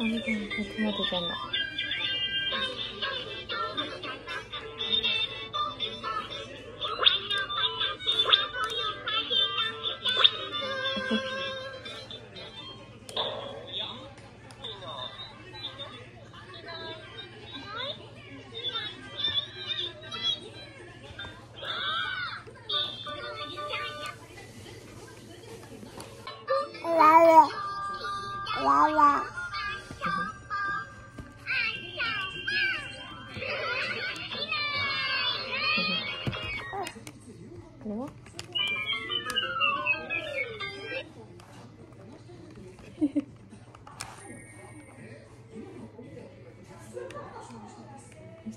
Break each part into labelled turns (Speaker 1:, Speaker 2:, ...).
Speaker 1: あ、見て、見て、まてちゃんだ。あ no?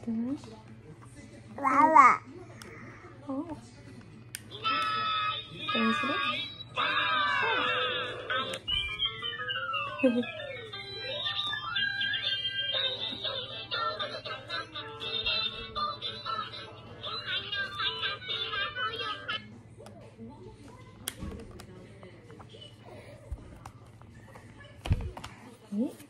Speaker 1: Is? Lala. Oh. Can you see? Okay.